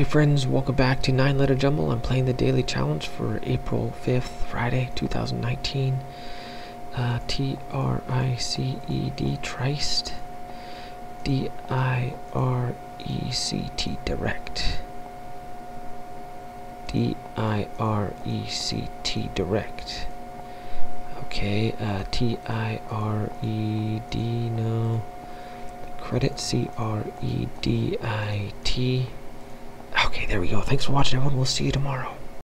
Hey friends, welcome back to 9 Letter Jumble. I'm playing the daily challenge for April 5th, Friday, 2019. Uh, T R I C E D, Triced. D I R E C T, Direct. D I R E C T, Direct. Okay, uh, T I R E D, no. Credit, C there we go. Thanks for watching, everyone. We'll see you tomorrow.